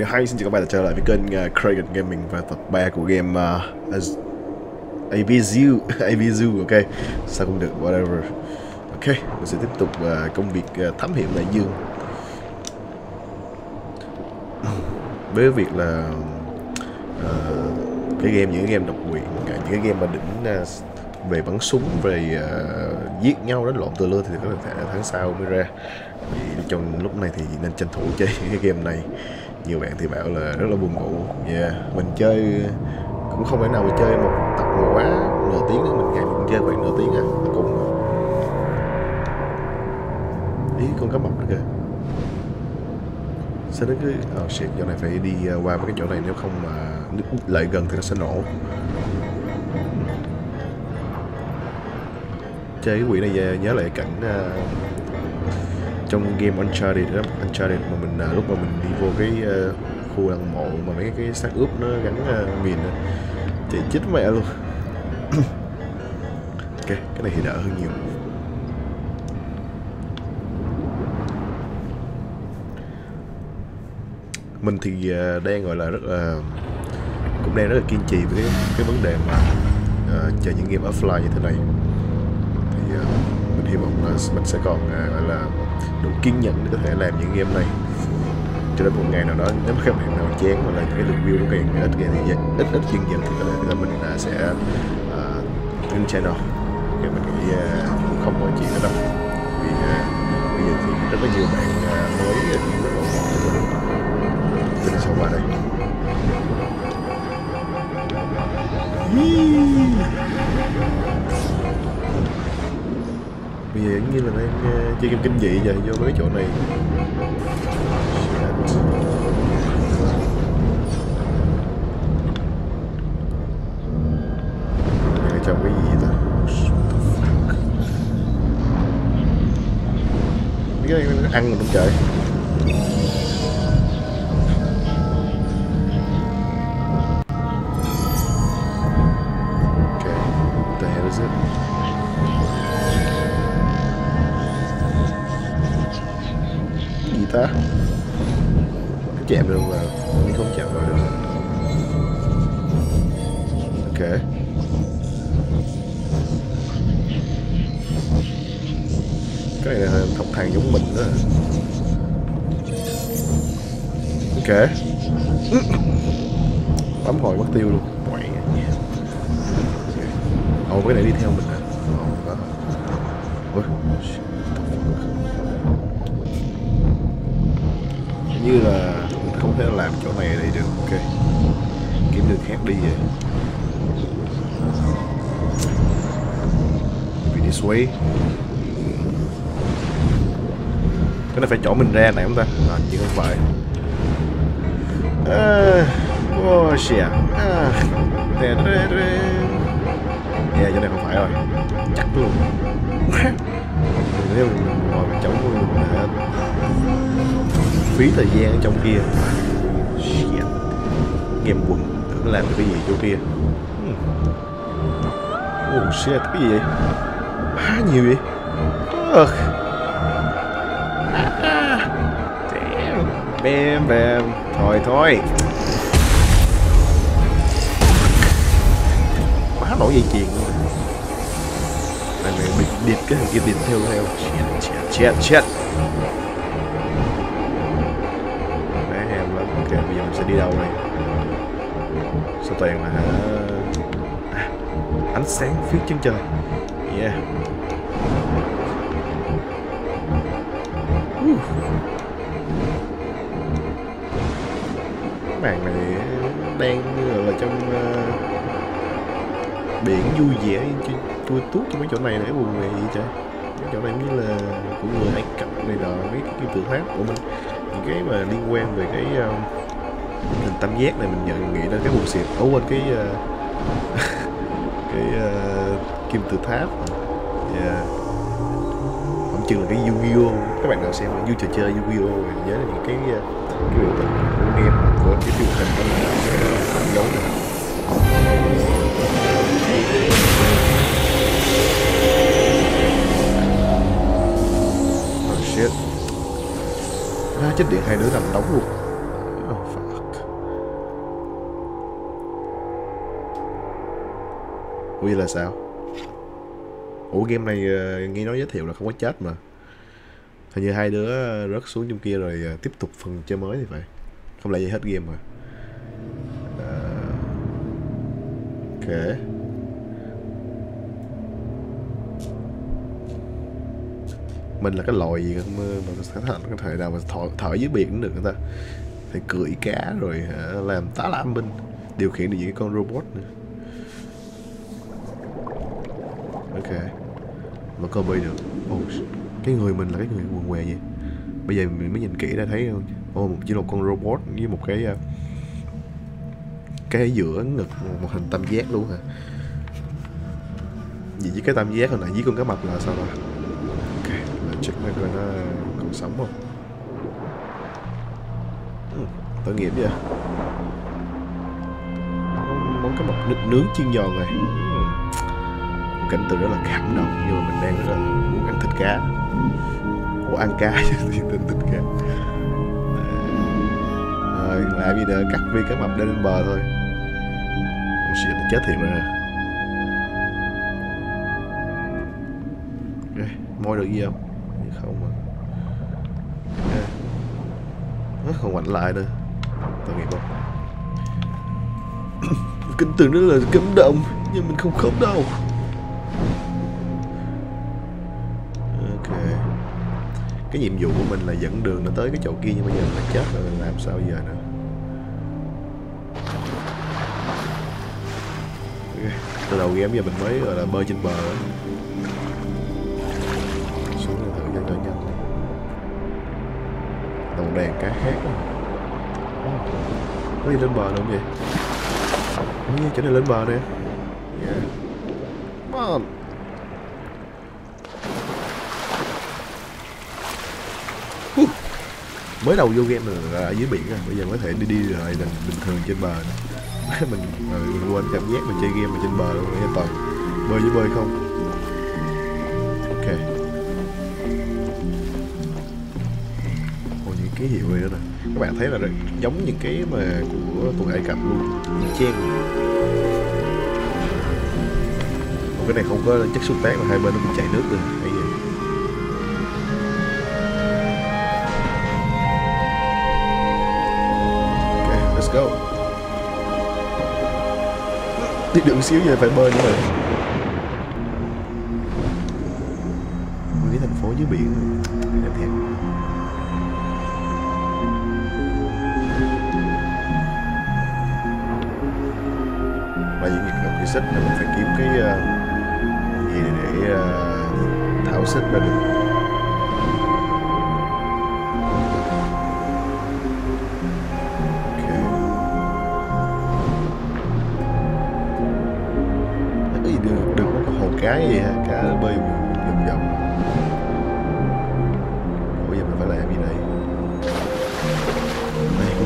Okay, hi, xin chào các bạn đã trở lại với kênh à, uh, Kragan Gaming và tập 3 của game uh, As- ABZU, ABZU, ok? Sao cũng được, whatever. Ok, mình sẽ tiếp tục uh, công việc uh, thám hiểm đại dương. Với việc là uh, cái game, những cái game độc quyền, những cái game mà đỉnh uh, về bắn súng, về uh, giết nhau đánh lộn từ lơ thì có thể tháng sau mới ra. Thì trong lúc này thì nên tranh thủ chơi cái game này nhiều bạn thì bảo là rất là buồn ngủ. Yeah. mình chơi cũng không phải nào mà chơi một tập mà quá nửa tiếng nữa. Mình ngày mình chơi khoảng nửa tiếng à cùng. Ý con cá mập nữa kìa. Sao nó cứ oh shit chỗ này phải đi ờ, qua mấy cái chỗ này. Nếu không mà lại gần thì nó sẽ nổ. Chơi cái quỷ này về nhớ lại cảnh uh, trong game Uncharted đó Uncharted mà mình à, lúc mà mình đi vô cái uh, khu lăng mộ mà mấy cái xác ướp nó gắn uh, mìn chạy chết mẹ luôn. Ok cái này thì đỡ hơn nhiều. Mình thì uh, đang gọi là rất là cũng đang rất là kiên trì với cái, cái vấn đề mà uh, chơi những game offline như thế này. Thì uh, hy vọng là mình sẽ còn à, gọi là đủ kiên nhẫn để có thể làm những game này. Cho đến một ngày nào đó nếu mà các bạn nào chán hoặc là cái lượt view nó càng ít thì ít ít dần dần thì có thể là mình à, sẽ à, uh, ngưng channel. Thì mình nghĩ uh, không có chuyện nữa đâu. Vì uh, bây giờ thì rất là nhiều bạn uh, mới uh, rất là ủng hộ cho mình sau qua đây. Bây giờ giống như là đang ờ, chơi game kinh dị vậy, vô mấy chỗ này. Này ở trong cái gì ta? Cái này ăn rồi không trời ok bấm hồi mất tiêu luôn. Ồ cái này đi theo mình à Ồ đó. Ui như là mình không thể làm chỗ này này được ok. Kiếm đường khác đi vậy. Vì this way. Cái này phải chỗ mình ra này không ta? À, chứ không phải à, oh à, rê, rê, rê. yeah chỗ này không phải rồi chắc luôn nếu mình ngồi mình chống luôn là phí thời gian ở trong kia Shit. game quần tưởng làm được cái gì chỗ kia Hmm. oh shit cái gì vậy quá nhiều vậy Ugh. Ah. Damn. bam bam thôi thôi. Quá nổi dây chuyền luôn. Này này bị địt cái thằng kia địt theo theo. Chết chết chết chết. Bé hèm lắm. Ok bây giờ mình sẽ đi đâu đây? Sao toàn là hả? À, Ánh sáng phía chân trời. Yeah. Ooh. Cái màn này đang như là trong uh, biển vui vẻ chui, chui tuốt trong mấy chỗ này để buồn này gì trời. Cái chỗ này như là của người Ai Cập này đó mấy cái kim tự tháp của mình. Những cái mà liên quan về cái uh, hình tam giác này mình nhận nghĩ đến cái buồn xịt. Ấu quên cái uh, cái uh, kim tự tháp. Yeah chừng là cái Yu-Gi-Oh. Các bạn nào xem những trò chơi Yu-Gi-Oh thì nhớ là những cái ờ, cái biểu tượng của game, của cái truyền hình đó là sẽ giấu Oh shit. Ra chết điện hai đứa nằm đóng luôn. Oh Huy là sao? Ủa game này ờ, nghe nói giới thiệu là không có chết mà. Hình như hai đứa rớt xuống trong kia rồi ờ, tiếp tục phần chơi mới thì phải. Không lẽ vậy hết game rồi? Ờ, Ok. Mình là cái loài gì không ờ, mà mà có thể- nào mà thở, thở dưới biển cũng được người ta? Phải cưỡi cá rồi hả, làm tá lam binh Điều khiển được những cái con robot nữa. Ok. Mà cơ bay được. Oh. Cái người mình là cái người quần què gì? Bây giờ mình mới nhìn kỹ ra thấy không? Oh, Chỉ là một con robot với một cái ờ, Cái giữa ngực Một hình tam giác luôn hả? Gì với cái tam giác hồi nãy với con cá mập là sao ta Ok Là check mấy coi nó còn sống không? Ừ, Tội nghiệp vậy à? Món- cá mập nướng, chiên giòn này cảnh tượng rất là cảm động. Nhưng mà mình đang rất là muốn ăn thịt cá. Ủa ăn cá chứ? Thì tên thịt cá. Ờ, ờ, à, làm gì nữa cắt viên cá mập lên bờ thôi. Ủa, shit nó chết thiệt rồi hả Ok, môi được gì không? Không mà. Nó không quạnh lại nữa. Tội nghiệp không? Cảnh tượng rất là cảm động nhưng mình không khóc đâu. Cái nhiệm vụ của mình là dẫn đường nó tới cái chỗ kia, Nhưng bây giờ mình chết rồi làm sao giờ nữa? Okay. Từ đầu game giờ mình mới gọi là bơi trên bờ đó. Xuống thử cho cho nhanh Đồng đèn cá khác Có gì lên bờ đâu không vậy? Ủa chỗ này lên bờ nè? Yeah mới đầu vô game là ở dưới biển rồi bây giờ có thể đi đi lại là bình thường trên bờ nữa. mình ờ, mình quên cảm giác mình chơi game mà trên bờ luôn nghe toàn bơi với bơi không. Ok. Ồ, những ký hiệu này nữa nè. Các bạn thấy là giống những cái mà của tụi Ai Cập luôn. Những chen cái này không có chất xúc tác mà hai bên nó bị chảy nước rồi. Đi đường xíu về phải bơi nữa rồi. Nguyên cái thành phố dưới biển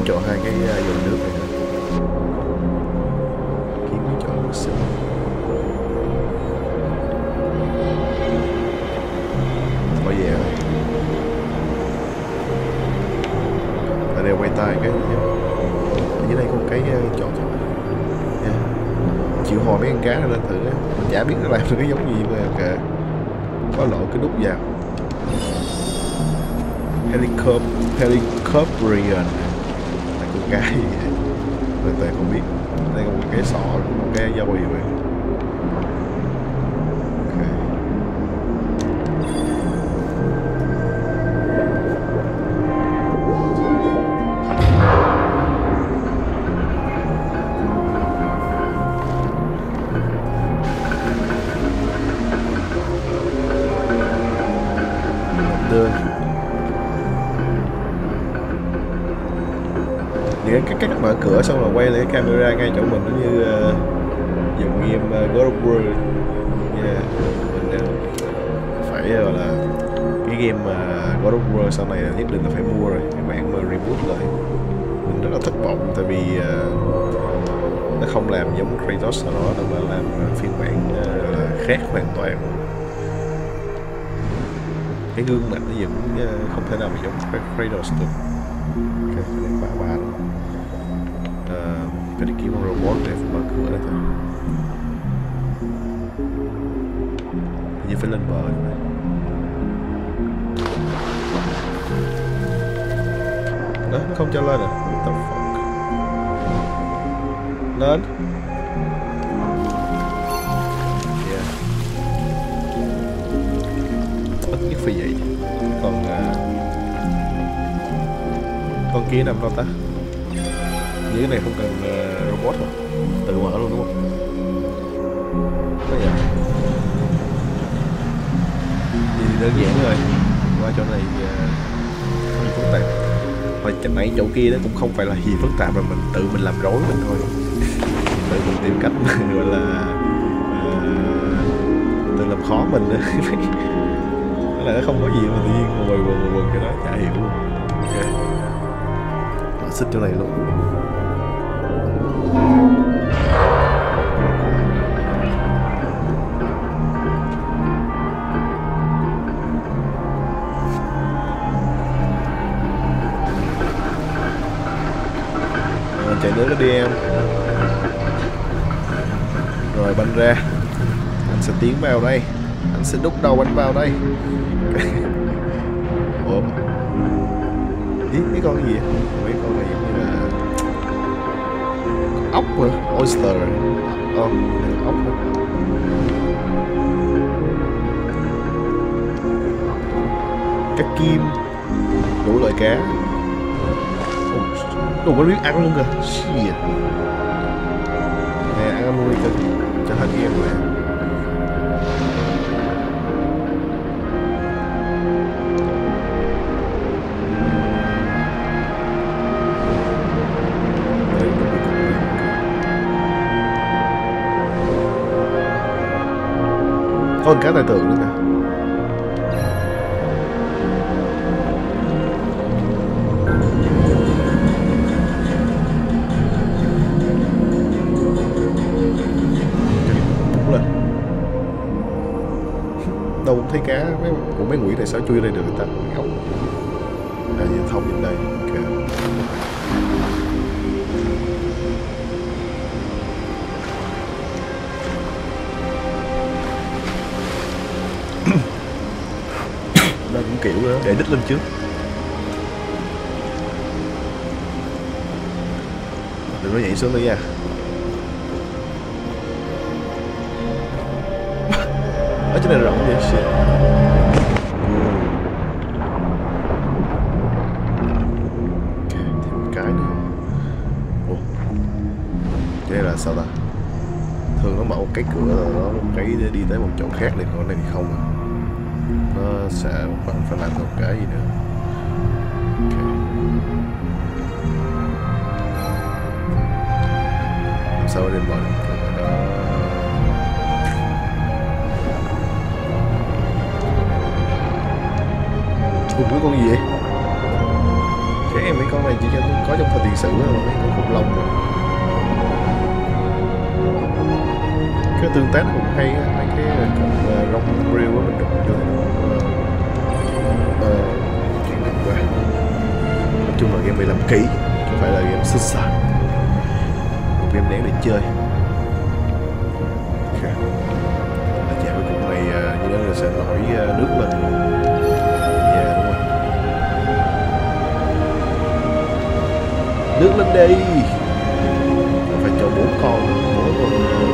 chỗ chọn hai cái ờ, dòng nước này nữa kiếm cái chỗ nước xinh có về rồi. Ở đây quay tay cái ở dưới đây có một cái ờ, chỗ thôi yeah chịu hồi mấy con cá nó lên thử á. Mình chả biết nó làm được cái giống gì mà kệ. Có lộ cái nút vào. Helicopter helicopterian cái từ từ không biết. Đây có một cái sọ một cái dao gì vậy. Ok. Đưa. Cái cách mở cửa xong rồi quay lại cái camera ngay chỗ mình giống như ờ, uh, dòng game uh, God of War. Yeah. mình uh, phải gọi là cái game mà God of War sau này là nhất định là phải mua rồi. Các bản mà reboot lại. Mình rất là thất vọng tại vì uh, nó không làm giống Kratos sau đó nó mà làm phiên bản uh, khác hoàn toàn. Cái gương mặt nó vẫn uh, không thể nào mà giống Kratos được. Ok cái này ba Ờ, phải đi kiếm con robot để mở cửa đây thôi Vậy phải lên bờ rồi Đó, nó không cho lên à What the fuck? Lên Yeah. Ít nhất phải vậy Còn à, Con kia nằm đâu ta Như cái này không cần à, robot rồi. Tự mở luôn đúng không? Đó vậy Vậy thì đơn giản rồi Qua chỗ này à, không phức tạp. Và chẳng nãy chỗ kia đó cũng không phải là gì phức tạp mà mình tự mình làm rối mình thôi. Tự mình tìm cách gọi là à, Tự làm khó mình đó là nó không có gì mà tự nhiên ngồi quần quần cái đó chả hiểu. Luôn Ok xích chỗ này luôn chạy nước nó đi em. Rồi, banh ra. Anh sẽ tiến vào đây. Anh sẽ đúc đầu anh vào đây. Ủa? Ý cái con gì? Vậy mấy con này giống như là ốc hả oyster ờ ốc hả? Cá kim. Đủ loại cá. Đủ có biết ăn luôn kìa. Shit. Nè ăn luôn đi cho hết game nè Có con cá tài tượng nữa kìa Đúng đâu cũng thấy cá, mấy của mấy quỷ này sao chui đây được người ta? Không. Là gì thông đến đây ok đây kiểu đó để đích lên trước. Đừng có nhảy xuống nữa nha. Ở trên này rộng vậy, shit. Thêm cái nữa. Ủa? Là sao ta? Thường nó mở một cái cửa rồi nó một cái để đi tới một chỗ khác liền, còn này thì không à nó sẽ bạn phải làm một cái gì nữa okay. làm sao để mở được đó Ủa mấy con gì vậy? Thế em mấy con này chỉ cho có trong thời tiền sử thôi mà, mấy con khủng long rồi tương tác cũng hay mấy cái ờ, cặp ờ, rong rêu á mình đụng cho nó ờ, chuyện được qua Nói chung là game này làm kỹ, chứ không phải là game xích xả Một game đáng để chơi. Ok. À, dạ cuối cùng này như đó là sẽ nổi nước lên Dạ đúng rồi. Nước lên đi. Phải cho bốn con Bốn con.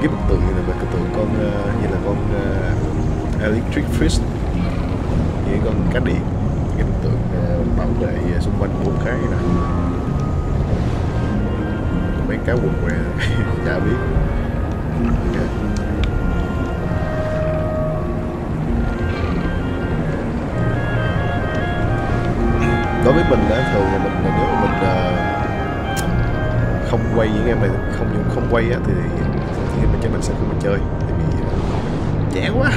Cái bức tượng này là cái tượng con ờ, Như là con ờ, Electric Fish Với con cá điện. Cái bức tượng ờ, bảo vệ xung quanh bốn cái này mấy cá quần què chả biết. Okay. đối với mình á, thường là mình, nếu mà mình không quay những em này không không quay á, thì thì mình chắc mình sẽ không mình chơi tại vì ờ, chán quá.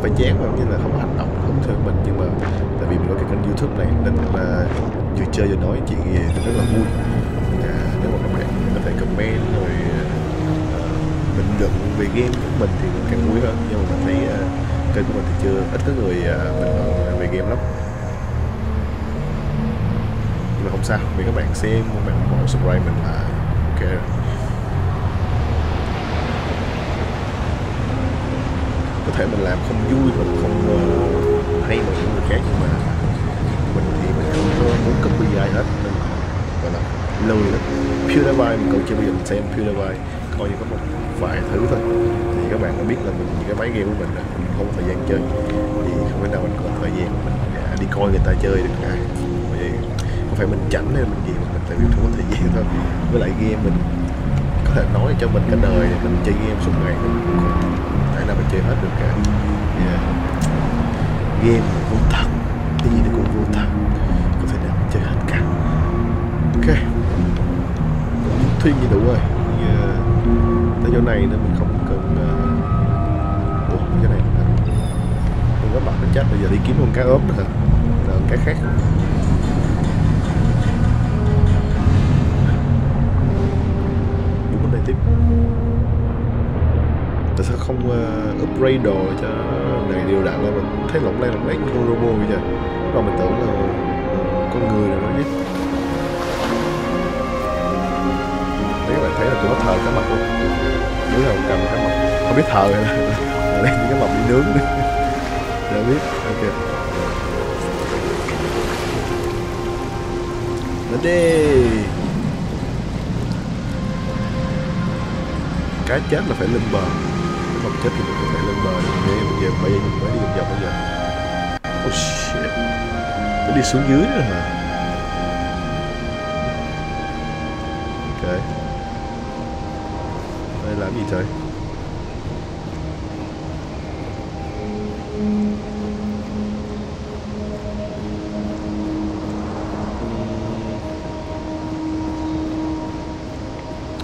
Phải chán mà như là không hành động không theo mình. Nhưng mà tại vì mình có cái kênh youtube này nên là vừa chơi vừa nói chuyện gì thì rất là vui. À, nếu mà các bạn có thể comment rồi ờ, bình luận về game của mình thì càng vui hơn. Nhưng mà mình thấy uh, kênh của mình thì chưa ít có người uh, bình luận về game lắm. Nhưng mà không sao vì các bạn xem các bạn ủng hộ subscribe mình là ok rồi. Thể mình làm không vui mình không uh, hay bằng những người khác nhưng mà mình thì mình không có muốn copy ai hết. Nên là gọi là lười lắm. PewDiePie mình còn chưa bao giờ mình xem PewDiePie. Coi như có một vài thứ thôi. Thì các bạn đã biết là mình những cái máy game của mình là mình không có thời gian chơi. Thì không thể nào mình có thời gian mình đi coi người ta chơi được à. cả vậy không phải mình chảnh hay mình gì mà mình tại vì không có thời gian thôi. Với lại game mình có thể nói cho mình cả đời mình chơi game suốt ngày mình không thể nào mình chơi hết được cả. Yeah. game vô thật cái gì nó cũng vô thật. Có thể nào mình chơi hết cả. Ok. Thuyên như đủ rồi. Yeah. tới chỗ này nên mình không cần uh... ủa cái này không có bạn nó chắc bây giờ đi kiếm con cá ốm nữa hả? Là cái khác upgrade đồ cho này điều đặn là mình thấy lộng lay lộng lay như con robot vậy trời. Lúc mình tưởng là con người là nó chứ đấy các bạn thấy là tụi nó thờ cá mập luôn dưới là cầm cá mập. Không biết thờ hay là, lấy những cái mập bị nướng. Nữa để biết. Ok. Lên đi. Cá chết là phải lên bờ. Cái mập chết thì mình lên bờ để bây giờ bây giờ mình mới đi vòng vòng bây giờ. Oh shit. Nó đi xuống dưới nữa hả? Ok. Đây làm gì trời?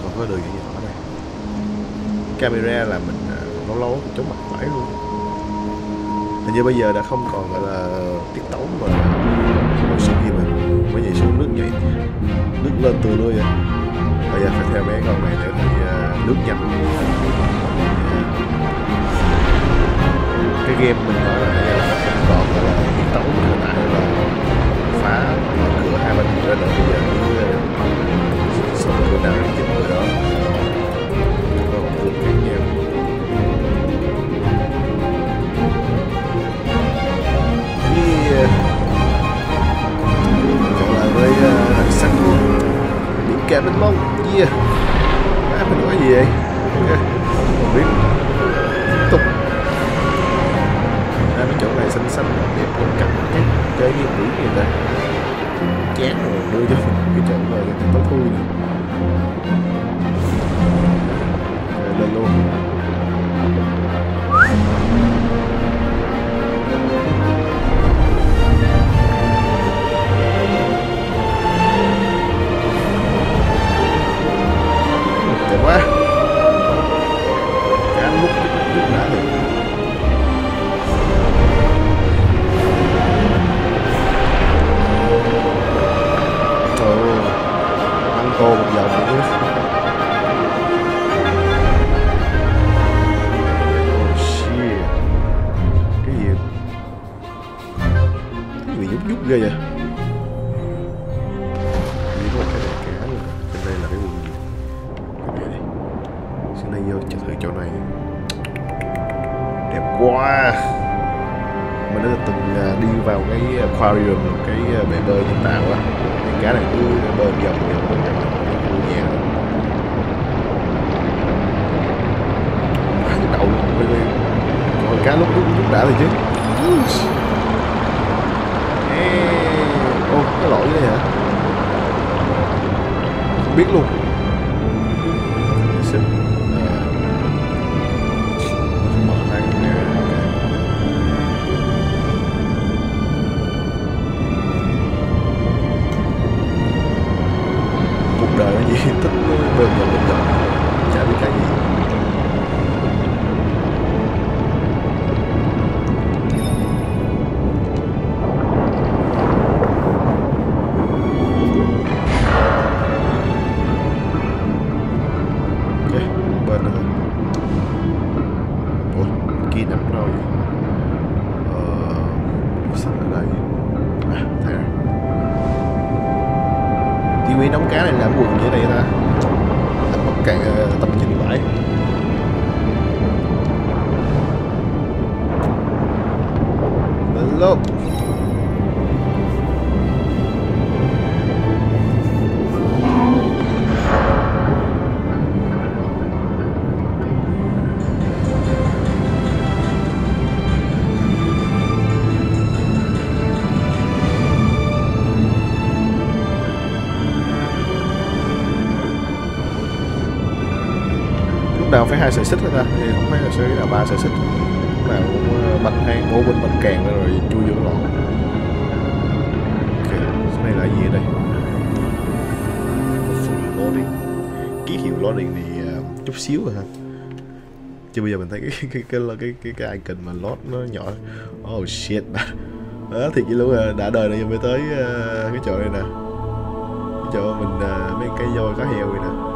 Còn có đường gì nhỏ này? camera là mình lâu lâu thì chóng mặt phải luôn. Hình như bây giờ đã không còn gọi là tiết tấu mà một sự gì mà mới nhảy xuống nước nhảy, nước lên từ nơi vậy. Bây giờ phải theo bé con này để thì à, nước nhập cái game mình nói là bây giờ là không còn gọi là tiết tấu như hồi nãy là phá mở cửa hai bên ra đợi bây giờ. Cứ sau cửa nào kẹp bên mông Yeah Má mình nói gì vậy? Ok Không biết. Xuống vô cho thử chỗ này. Đẹp quá. Mình đã từng à, đi vào cái aquarium cái à, bể bơi nhân tạo á. Cái cá này cứ bơi vòng vòng vòng vòng vui nhẹ quá nhức đầu luôn Bên còn cá lúc lúc lúc đã rồi chứ. Ê, ô cái lỗi đây hả không biết luôn. Đường bơm được rồi chả biết cái gì. Ok, bên nữa ủa kia nằm đâu vậy ờ sao ở đây. À thấy rồi đóng cá này làm quần thế này ta? Làm càng ờ, tầm nhìn lại Hello. Hai sợi xích hết ta. Thì không phải là sợi là ba sợi xích. Lúc nào cũng ờ, bánh hang bố bên bánh càng rồi chui vô lọ lỗ ok cái này là gì ở đây Full loading ký hiệu loading thì uh, chút xíu rồi ha. Chứ bây giờ mình thấy cái cái cái cái cái cái, icon mà lót nó nhỏ. Oh shit. Đó thì chỉ lúc ờ, đã đời này mới tới uh, cái chỗ này nè. Cái chỗ mình uh, mấy cây voi cá heo này nè.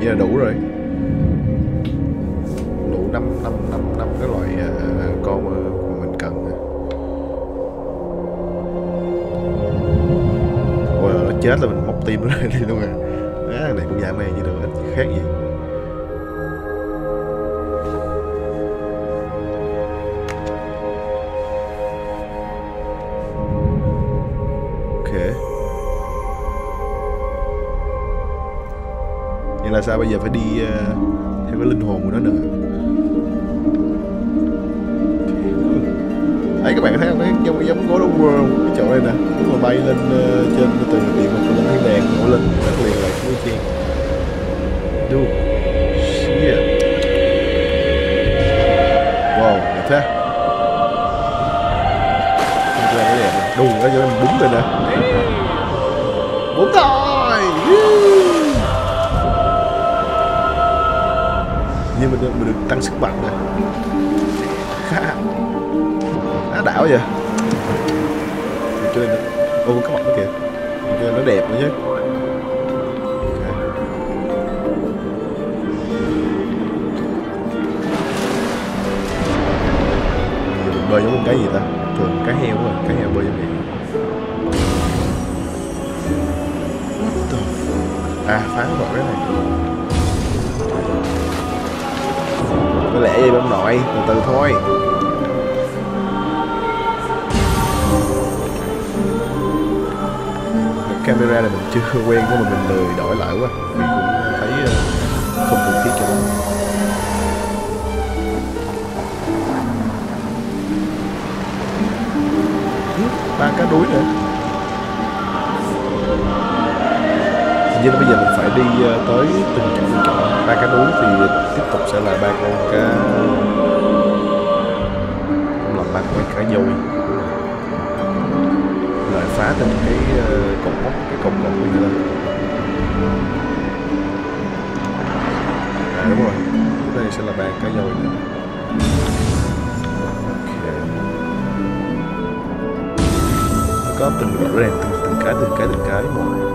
Vậy là đủ rồi. Đủ năm năm năm năm cái loại ờ, con mà mình cần rồi ôi nó chết là mình móc tim nó ra tại sao bây giờ phải đi ờ, theo cái linh hồn của nó nữa? Ấy các bạn thấy không? Đấy giống giống God of War cái chỗ này nè lúc mà bay lên uh, trên từ địa ngục lên thiên đàng nổi lên đất liền lại cuối tiên dude shit. Wow đẹp thế. Không ra cái đẹp này. Đù nó cho em búng rồi nè. Bốn thôi nhưng mình được, mình được tăng sức mạnh nè nó đảo vậy. Cho nên ô các bạn kìa. Cho nên nó đẹp nữa chứ. Bơi giống con cái gì ta? Thường cá heo rồi à, cá heo bơi giống vậy. À phá vào cái này. Có lẽ gì ông nội, từ từ thôi. Camera này mình chưa quen nhưng mà mình lười đổi lại quá. Vì cũng thấy ờ, không cần thiết cho lắm ba cá đuối nữa. Như bây giờ mình phải đi ờ, tới từng chỗ từng chỗ. Ba cái núi thì tiếp tục sẽ là ba con cá. Không là ba con cá dồi lại phá thêm cái ờ, cột mốc, cái cột mốc bây giờ à đúng rồi. Đây sẽ là ba cá dồi nữa nó có từng rõ ràng từng từng cái từng cái từng cái một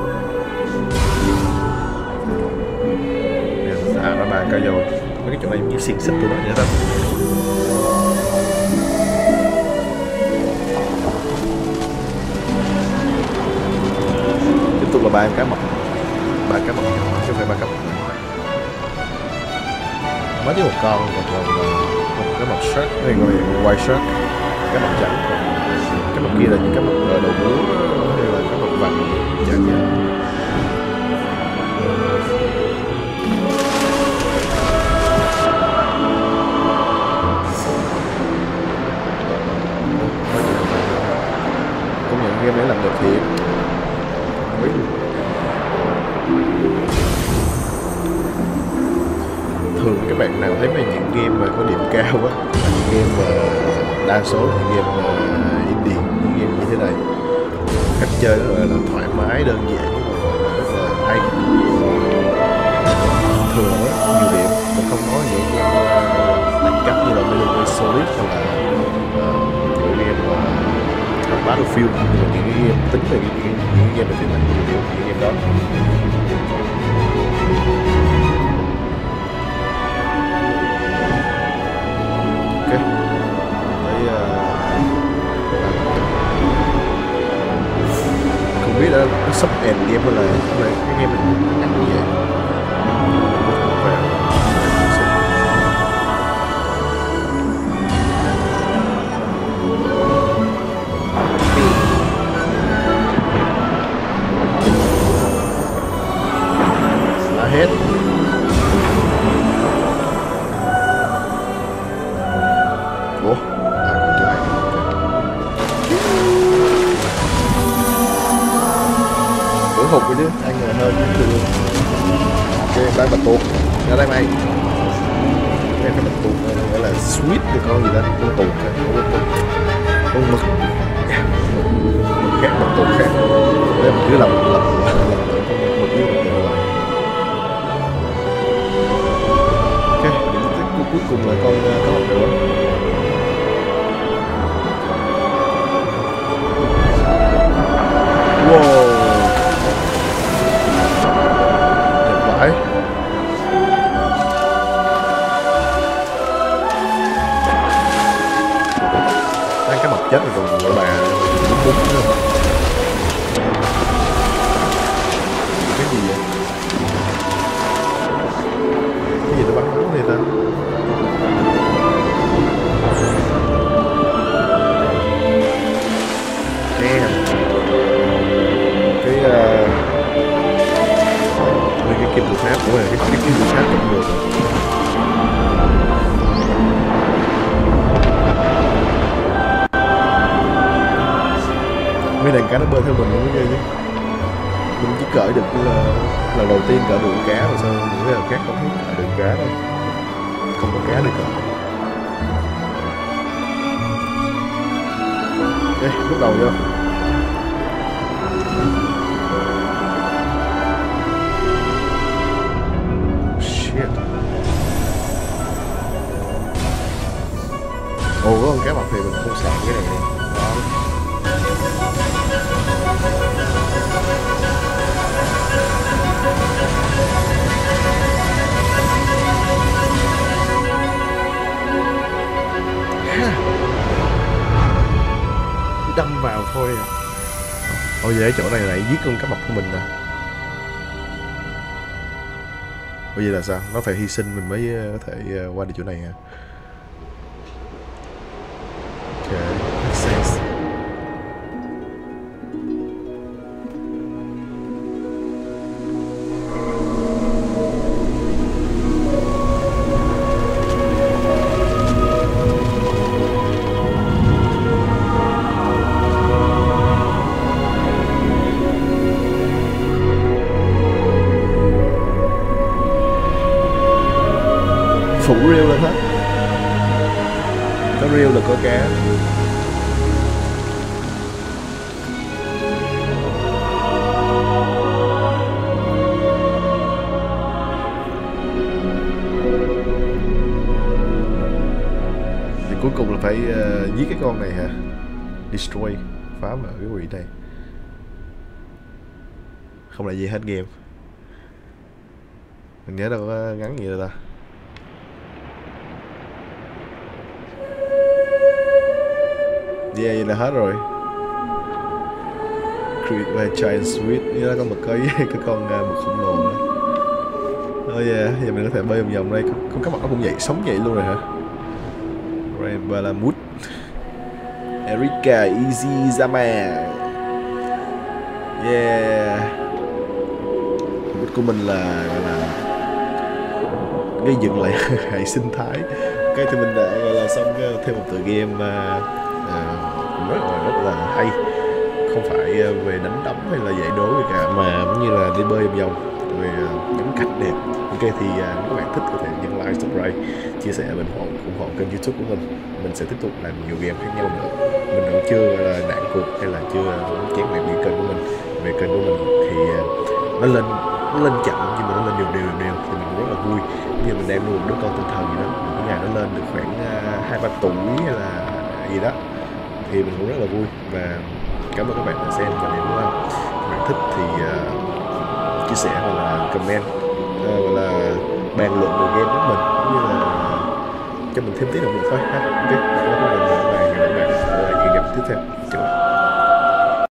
à nó bàn cả rồi mấy cái chỗ này như xiên xích tụi nó vậy đó. Tiếp tục là ba cá mập. Ba cá mập nhỏ, chứ không phải ba cá mập mới chỉ một con một là một cái mập shark này gọi là white shark cái mập trắng. Cái mập kia là những cái mập ờ, đầu búa hay là cái mập vàng chẳng dạng dạ. Cái nhận làm được thiệt Quý thường các bạn nào thấy mà những game mà có điểm cao á những game mà đa số là những game mà indie những game như thế này cách chơi rất là, là thoải mái đơn giản mà rất là hay. Thường á nhiều điểm mà không có những game ờ, đẳng cấp như là Metal Gear Solid hoặc là uh, Battlefield nhưng mà những cái game tính về những cái, những game về phim ảnh những cái, những game đó. Ok. Với uh, ờ, không biết đó nó sắp end game hay là cái game mình ăn như vậy chết rồi còn bà. bún bún ồ có con cá mập thì mình không sạc cái này đó. Đâm vào thôi à. Ôi vậy chỗ này lại giết con cá mập của mình nè ôi vậy là sao? Nó phải hy sinh mình mới ờ, có thể ờ, qua được chỗ này hả phủ rêu lên hết. Có rêu là có cá thì cuối cùng là phải uh, giết cái con này hả? Destroy phá mở cái quỷ này. Không là gì hết game. Mình nhớ đâu có ngắn gì đâu ta. Yeah, vậy là hết rồi. Creed by Giant Sweet Như là con mực có với cái con à, một khổng lồ nữa Oh yeah, giờ mình có thể bơi vòng vòng đây. Con, các cá mập nó cũng vậy, sống vậy luôn rồi hả? Rain Balamut Erika Easy Zama. Yeah. Mục của mình là gọi là gây dựng lại hệ sinh thái. Cái thì mình đã gọi là xong cái, thêm một tựa game uh, Ờ, rất là rất là hay. Không phải uh, về đánh đấm hay là dạy đố gì cả mà cũng như là đi bơi vòng vòng về ờ, những cảnh đẹp. Ok thì uh, nếu các bạn thích có thể nhấn like subscribe chia sẻ ủng hộ ủng hộ kênh youtube của mình. Mình sẽ tiếp tục làm nhiều game khác nhau nữa. Mình vẫn chưa là nạn cuộc hay là chưa chán mẹ bị kênh của mình. Về kênh của mình thì uh, nó lên nó lên chậm nhưng mà nó lên đều đều đều thì mình rất là vui. Bây giờ mình đang nuôi một đứa con tinh thần gì đó một ngày nó lên được khoảng hai ba tuổi hay là gì đó thì mình cũng rất là vui và cảm ơn các bạn đã xem. Và nếu các bạn thích thì uh, chia sẻ hoặc là comment uh, hoặc là bàn luận về game với mình cũng như là cho mình thêm tí động lực thôi ha. Ok cảm ơn các bạn và hẹn gặp lại ở những gặp tiếp theo.